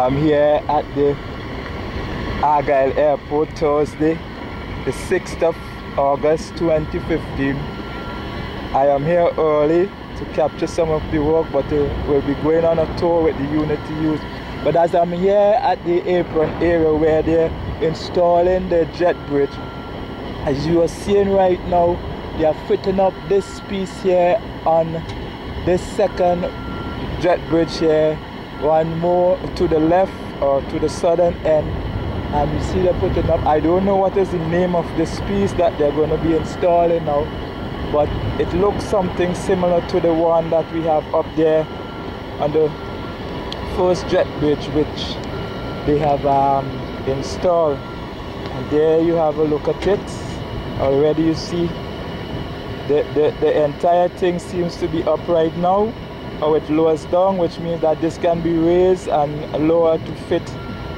I'm here at the Argyle Airport Thursday, the 6th of August 2015. I am here early to capture some of the work, but uh, we'll be going on a tour with the Unity Youth. But as I'm here at the apron area where they're installing the jet bridge, as you are seeing right now, they are fitting up this piece here on this second jet bridge here one more to the left or to the southern end and you see they're putting up. I don't know what is the name of this piece that they're going to be installing now but it looks something similar to the one that we have up there on the first jet bridge which they have um, installed. And there you have a look at it. Already you see the, the, the entire thing seems to be up right now or it lowers down which means that this can be raised and lowered to fit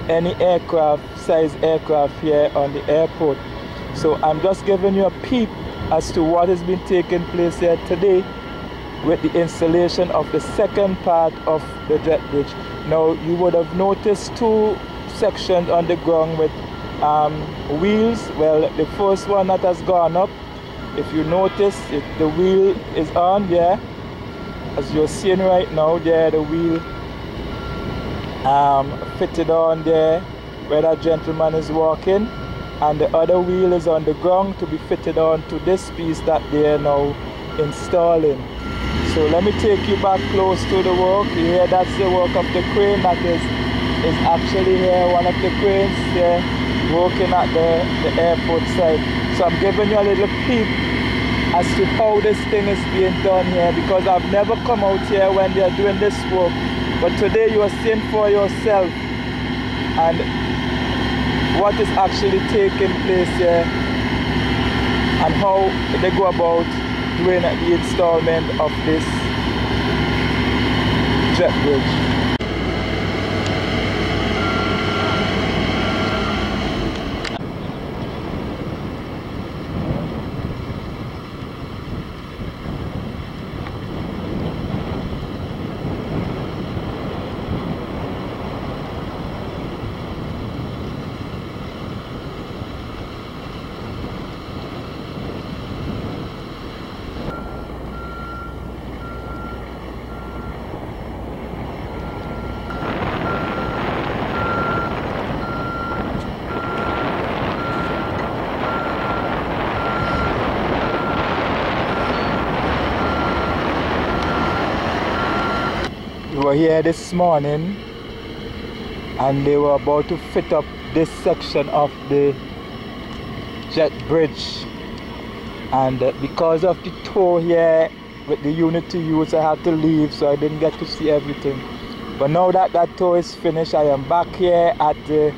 any aircraft size aircraft here on the airport. So I'm just giving you a peep as to what has been taking place here today with the installation of the second part of the jet bridge. Now you would have noticed two sections on the ground with um, wheels. Well the first one that has gone up if you notice it, the wheel is on there as you're seeing right now there the wheel um, fitted on there where that gentleman is walking and the other wheel is on the ground to be fitted on to this piece that they are now installing. So let me take you back close to the work here that's the work of the crane that is is actually here one of the cranes there working at the, the airport side. So I'm giving you a little peep as to how this thing is being done here because I've never come out here when they're doing this work but today you are seeing for yourself and what is actually taking place here and how they go about doing the installment of this jet bridge. Were here this morning and they were about to fit up this section of the jet bridge. And uh, because of the tour here with the Unity Youth I had to leave so I didn't get to see everything. But now that that tour is finished I am back here at the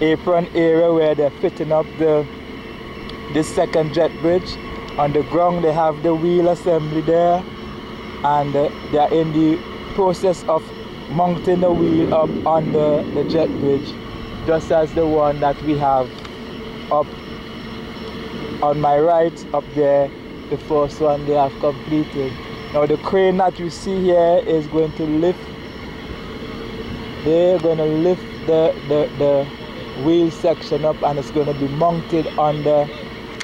apron area where they're fitting up the this second jet bridge. On the ground they have the wheel assembly there and uh, they are in the process of mounting the wheel up on the, the jet bridge just as the one that we have up on my right up there the first one they have completed. Now the crane that you see here is going to lift they're going to lift the, the, the wheel section up and it's going to be mounted under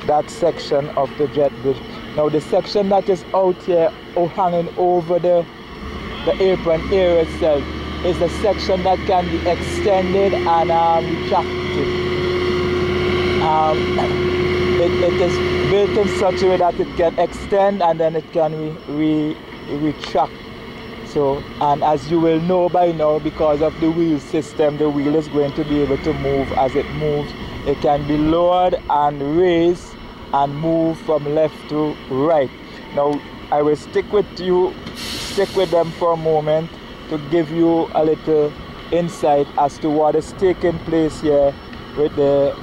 that section of the jet bridge. Now the section that is out here oh, hanging over the the apron area itself is the section that can be extended and um, retracted. Um, it, it is built in such a way that it can extend and then it can re, re, retract. So, and as you will know by now, because of the wheel system, the wheel is going to be able to move as it moves. It can be lowered and raised and move from left to right. Now, I will stick with you stick with them for a moment to give you a little insight as to what is taking place here with the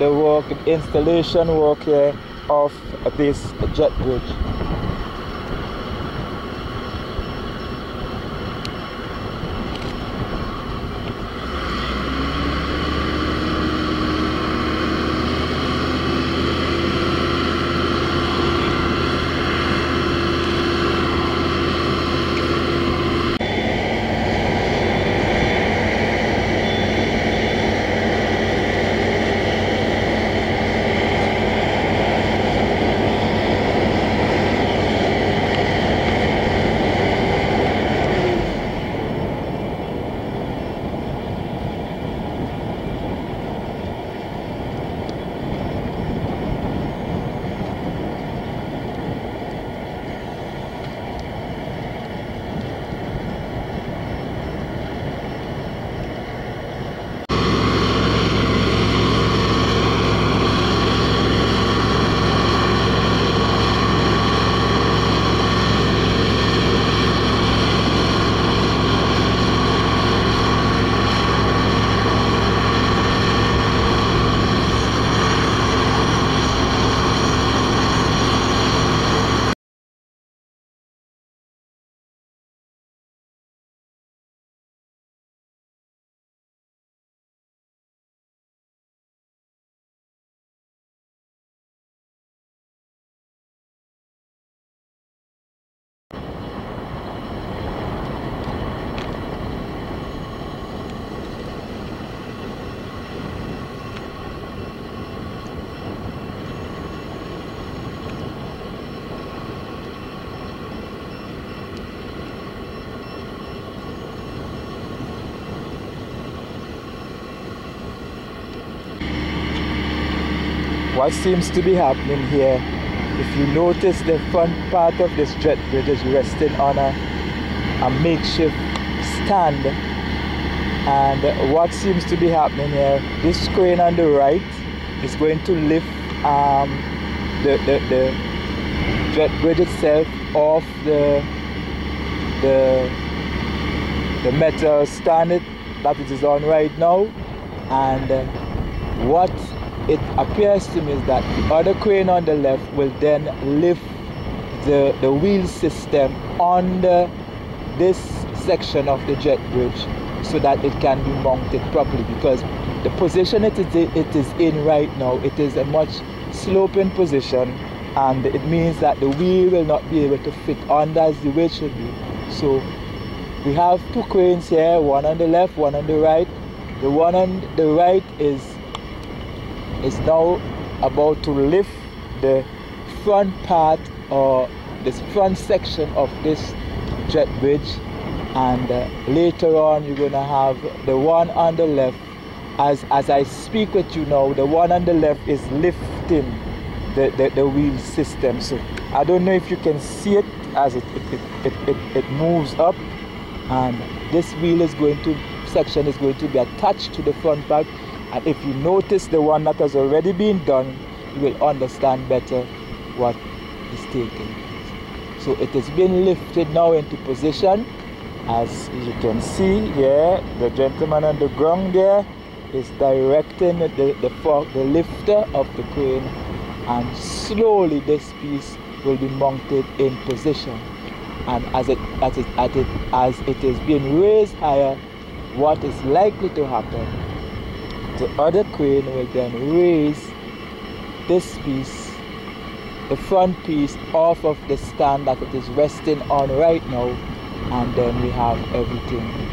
the work installation work here of this jet bridge what seems to be happening here. If you notice the front part of this jet bridge is resting on a, a makeshift stand. And what seems to be happening here this crane on the right is going to lift um, the, the, the jet bridge itself off the the the metal stand that it is on right now. And uh, what it appears to me that the other crane on the left will then lift the, the wheel system under this section of the jet bridge so that it can be mounted properly because the position it is, it is in right now it is a much sloping position and it means that the wheel will not be able to fit under as the way it should be. So we have two cranes here one on the left one on the right. The one on the right is is now about to lift the front part or this front section of this jet bridge. And uh, later on you're gonna have the one on the left. As as I speak with you now the one on the left is lifting the, the, the wheel system. So I don't know if you can see it as it it, it, it, it, it moves up. And this wheel is going to section is going to be attached to the front part and if you notice the one that has already been done you will understand better what is taking so it is being lifted now into position. As you can see here the gentleman on the ground there is directing the, the, the lifter of the crane and slowly this piece will be mounted in position. And as it, as it, as it, as it is being raised higher what is likely to happen the other crane will then raise this piece the front piece off of the stand that it is resting on right now and then we have everything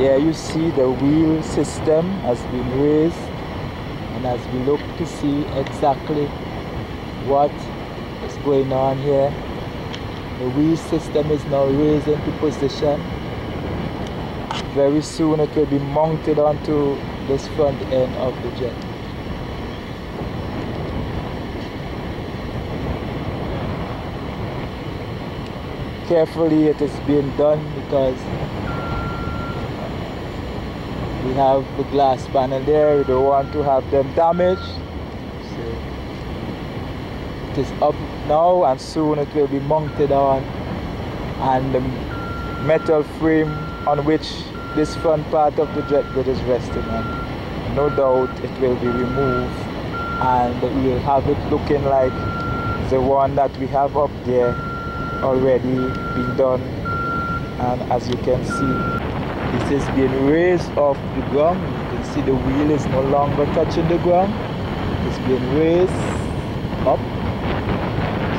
There you see the wheel system has been raised and as we look to see exactly what is going on here. The wheel system is now raised into position. Very soon it will be mounted onto this front end of the jet. Carefully it is being done because we have the glass panel there. We don't want to have them damaged. So it is up now and soon it will be mounted on. And the metal frame on which this front part of the jet bridge is resting on no doubt it will be removed. And we'll have it looking like the one that we have up there already been done. And as you can see this is being raised off the ground you can see the wheel is no longer touching the ground it's being raised up.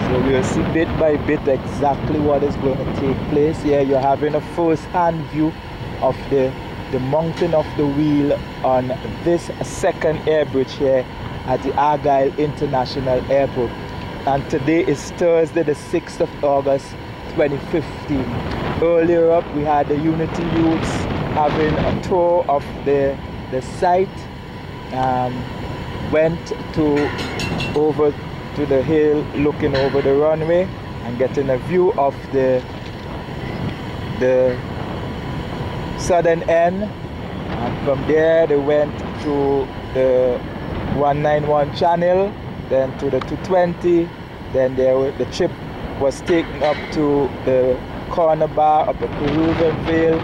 So we'll see bit by bit exactly what is going to take place. Here you're having a first-hand view of the the mounting of the wheel on this second air bridge here at the Argyle International Airport. And today is Thursday the 6th of August 2015 earlier up we had the Unity Youths having a tour of the the site um, went to over to the hill looking over the runway and getting a view of the the southern end. And from there they went to the 191 channel then to the 220 then there the trip was taken up to the corner bar of the Peruvian Vale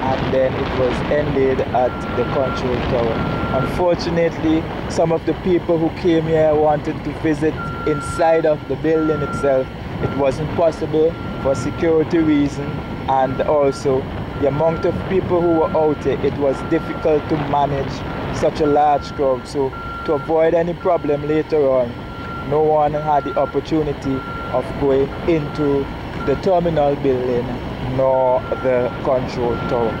and then it was ended at the control tower. Unfortunately, some of the people who came here wanted to visit inside of the building itself. It wasn't possible for security reasons and also the amount of people who were out here, it was difficult to manage such a large crowd. So to avoid any problem later on, no one had the opportunity of going into the terminal building nor the control tower.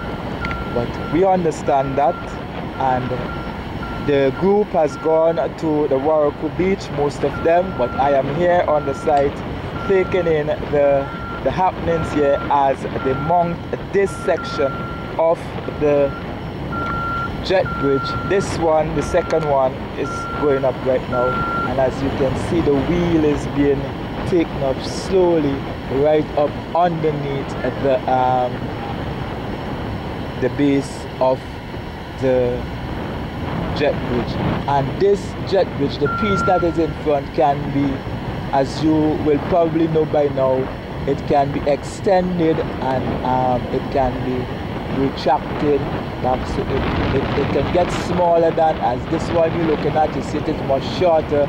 But we understand that and the group has gone to the Warraco Beach, most of them, but I am here on the site taking in the, the happenings here as they mount this section of the jet bridge. This one, the second one, is going up right now. And as you can see, the wheel is being taken up slowly right up underneath the um, the base of the jet bridge. And this jet bridge the piece that is in front can be as you will probably know by now it can be extended and um, it can be retracted. So it, it, it, can get smaller than as this one you're looking at you see it is much shorter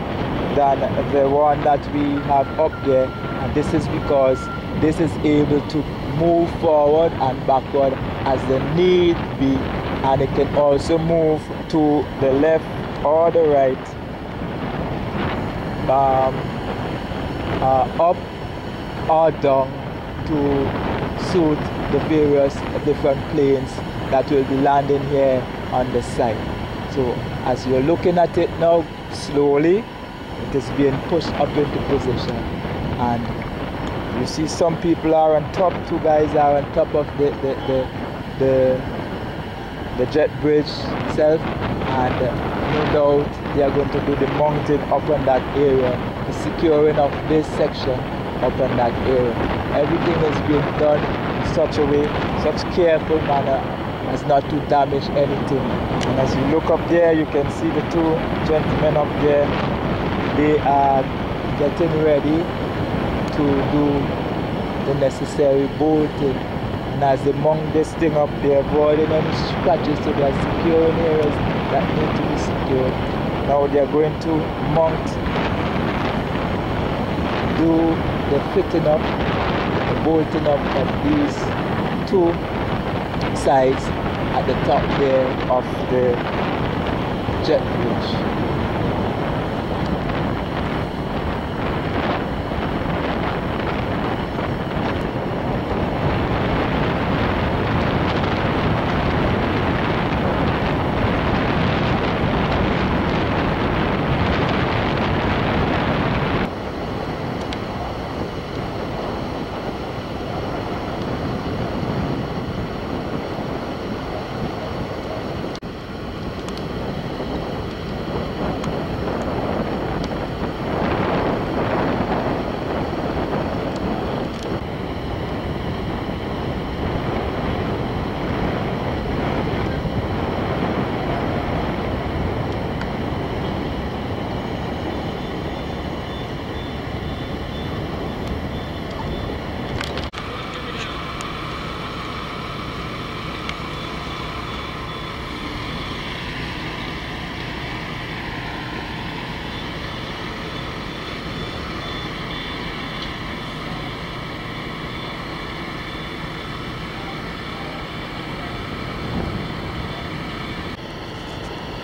than the one that we have up there and this is because this is able to move forward and backward as the need be. And it can also move to the left or the right. Um, uh, up or down to suit the various different planes that will be landing here on the site so as you're looking at it now slowly it is being pushed up into position and you see some people are on top two guys are on top of the the the, the, the jet bridge itself and uh, no doubt they are going to do the mounting up on that area the securing of this section up on that area. Everything is being done in such a way such careful manner as not to damage anything. And as you look up there you can see the two gentlemen up there. They are getting ready to do the necessary bolting and as they mount this thing up they're avoiding any scratches so they're securing areas that need to be secured. Now they're going to mount do the fitting up the bolting up of these two sides at the top there of the jet bridge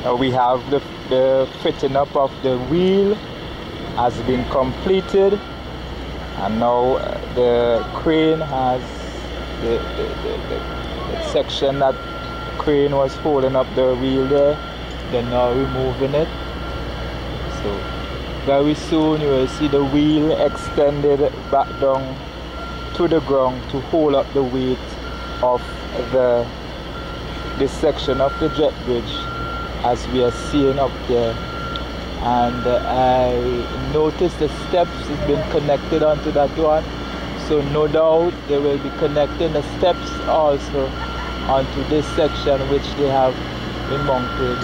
Now we have the, the fitting up of the wheel has been completed. And now uh, the crane has the, the, the, the, section that crane was holding up the wheel there they're now removing it. So very soon you will see the wheel extended back down to the ground to hold up the weight of the this section of the jet bridge as we are seeing up there. And uh, I noticed the steps has been connected onto that one. So no doubt they will be connecting the steps also onto this section which they have been mounted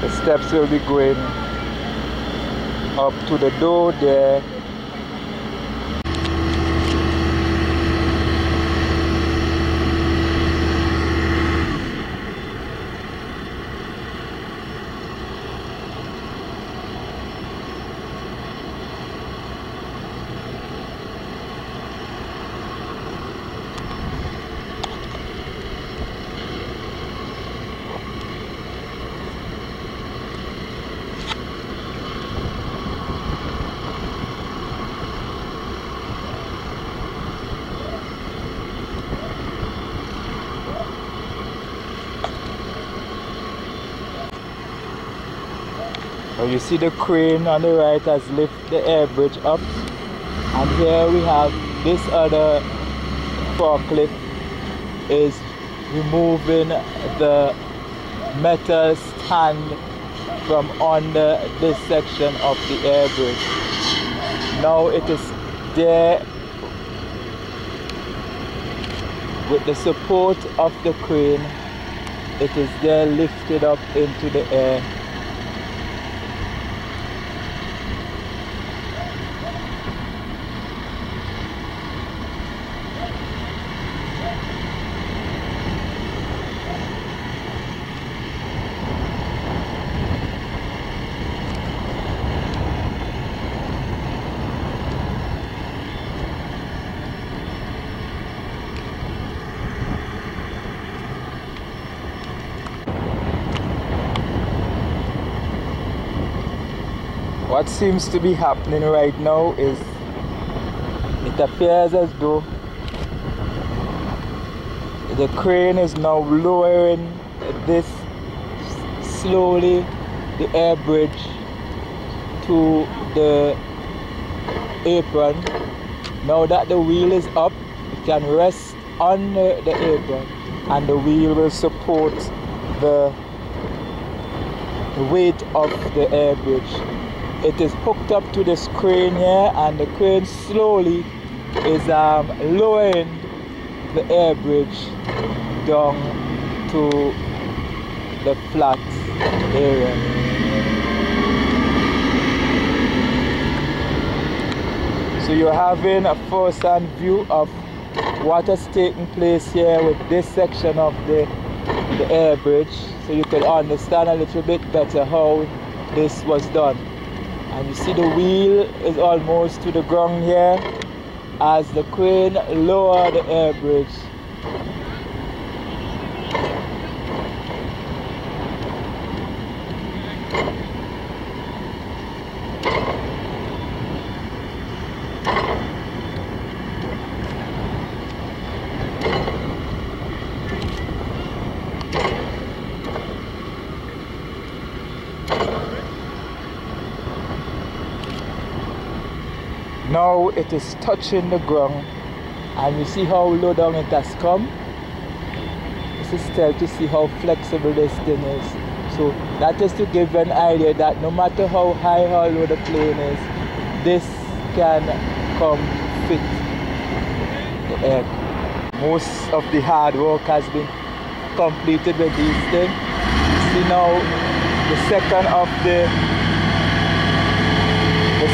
the steps will be going up to the door there you see the crane on the right has lifted the air bridge up. And here we have this other forklift is removing the metal stand from under this section of the air bridge. Now it is there with the support of the crane. It is there lifted up into the air what seems to be happening right now is it appears as though the crane is now lowering this slowly the air bridge to the apron. Now that the wheel is up it can rest on the apron and the wheel will support the weight of the air bridge it is hooked up to this crane here and the crane slowly is um, lowering the air bridge down to the flat area. So you're having a first-hand view of what has taken place here with this section of the, the air bridge so you can understand a little bit better how this was done and you see the wheel is almost to the ground here as the crane lower the air bridge now it is touching the ground. And you see how low down it has come? This is still to see how flexible this thing is. So that is to give an idea that no matter how high or low the plane is this can come fit the air. Most of the hard work has been completed with these things. See now the second of the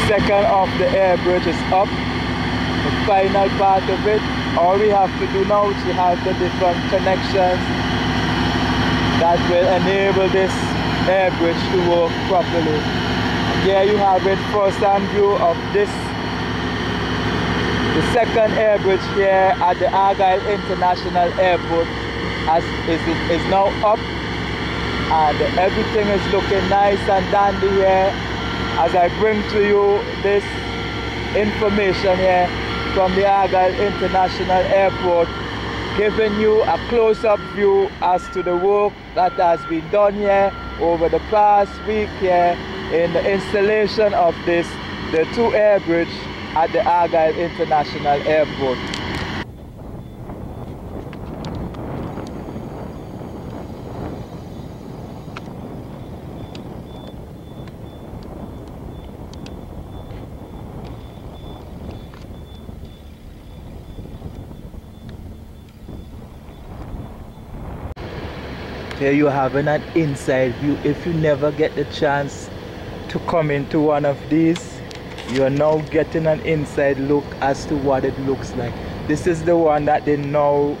second of the air bridge is up. The final part of it all we have to do now is to have the different connections that will enable this air bridge to work properly. Here you have it first hand view of this. The second air bridge here at the Argyle International Airport as is, is now up. And everything is looking nice and dandy here as I bring to you this information here from the Argyle International Airport giving you a close-up view as to the work that has been done here over the past week here in the installation of this the two air bridge at the Argyle International Airport. Here you're having an inside view. If you never get the chance to come into one of these, you're now getting an inside look as to what it looks like. This is the one that they now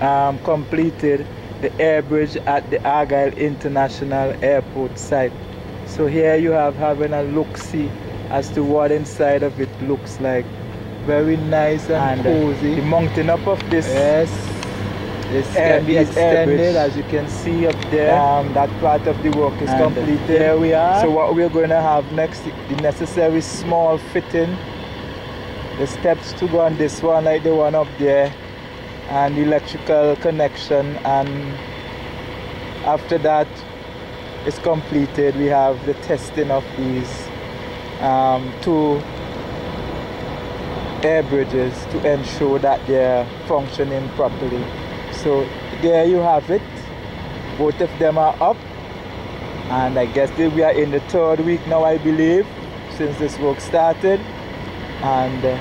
um, completed the air bridge at the Argyle International Airport site. So here you have having a look-see as to what inside of it looks like. Very nice and, and cozy. The mounting up of this yes this can be extended as you can see up there. Um, that part of the work is and completed. There we are. So what we're going to have next, the necessary small fitting, the steps to go on this one like the one up there, and the electrical connection. And after that is completed, we have the testing of these um, two air bridges to ensure that they're functioning properly so there you have it. Both of them are up. And I guess we are in the third week now I believe since this work started. And uh,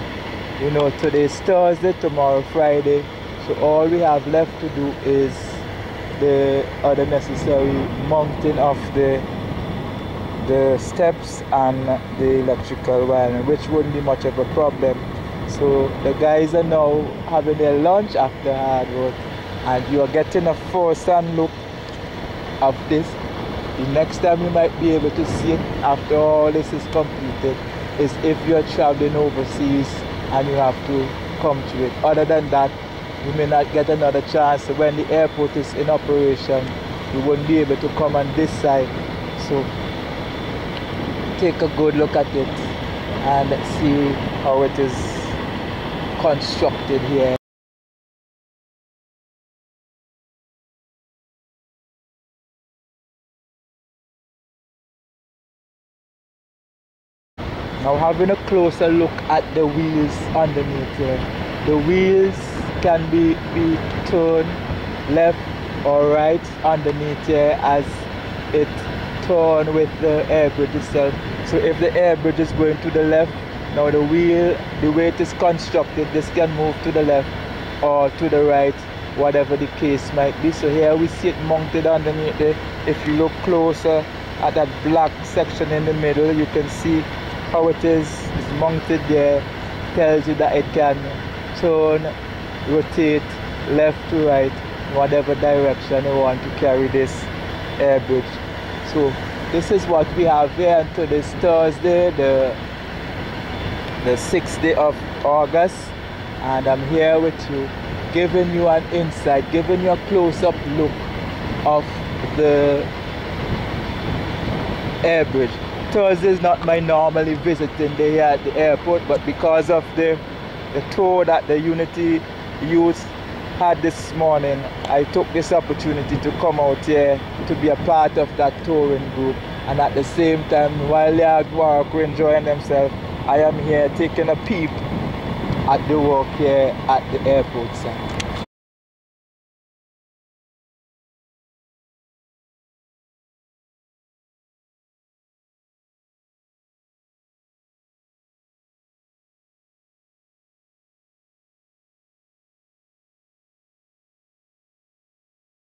you know today's Thursday tomorrow Friday. So all we have left to do is the other necessary mounting of the the steps and the electrical wiring which wouldn't be much of a problem. So the guys are now having their lunch after hard work and you are getting a first-hand look of this. The next time you might be able to see it after all this is completed is if you're traveling overseas and you have to come to it. Other than that you may not get another chance. When the airport is in operation you won't be able to come on this side. So take a good look at it and see how it is constructed here Now having a closer look at the wheels underneath here. The wheels can be, be turned left or right underneath here as it turn with the air bridge itself. So if the air bridge is going to the left, now the wheel, the way it is constructed, this can move to the left or to the right, whatever the case might be. So here we see it mounted underneath there. If you look closer at that black section in the middle, you can see how it is is mounted there tells you that it can turn rotate left to right whatever direction you want to carry this air bridge. So this is what we have here until this Thursday the the 6th day of August. And I'm here with you giving you an insight giving you a close-up look of the air bridge Thursday is not my normally visiting day here at uh, the airport, but because of the, the tour that the Unity youth had this morning, I took this opportunity to come out here to be a part of that touring group. And at the same time, while they are at work, enjoying themselves, I am here taking a peep at the work here at the airport site.